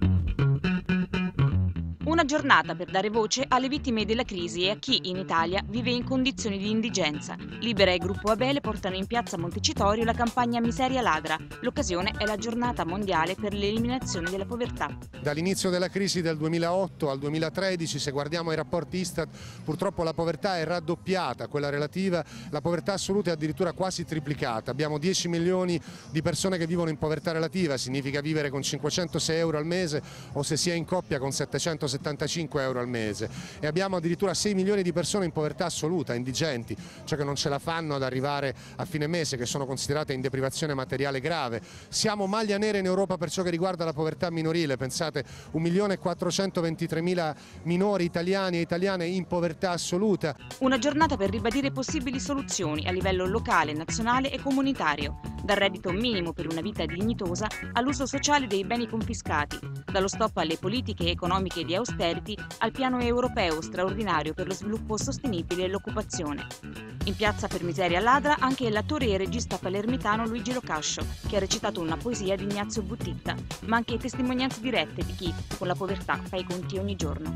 mm-hmm. Una giornata per dare voce alle vittime della crisi e a chi in Italia vive in condizioni di indigenza. Libera e Gruppo Abele portano in piazza Montecitorio la campagna Miseria Ladra. L'occasione è la giornata mondiale per l'eliminazione della povertà. Dall'inizio della crisi del 2008 al 2013, se guardiamo i rapporti Istat, purtroppo la povertà è raddoppiata, quella relativa, la povertà assoluta è addirittura quasi triplicata. Abbiamo 10 milioni di persone che vivono in povertà relativa, significa vivere con 506 euro al mese o se si è in coppia con 770 75 euro al mese e abbiamo addirittura 6 milioni di persone in povertà assoluta, indigenti, cioè che non ce la fanno ad arrivare a fine mese, che sono considerate in deprivazione materiale grave. Siamo maglia nera in Europa per ciò che riguarda la povertà minorile, pensate 1.423.000 minori italiani e italiane in povertà assoluta. Una giornata per ribadire possibili soluzioni a livello locale, nazionale e comunitario, dal reddito minimo per una vita dignitosa all'uso sociale dei beni confiscati, dallo stop alle politiche economiche di austerity al piano europeo straordinario per lo sviluppo sostenibile e l'occupazione. In piazza per miseria ladra anche l'attore e regista palermitano Luigi Locascio, che ha recitato una poesia di Ignazio Buttitta, ma anche testimonianze dirette di chi con la povertà fa i conti ogni giorno.